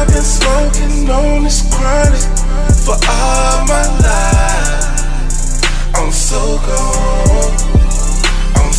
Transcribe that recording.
I've been smoking on this chronic for all my life. I'm so gone.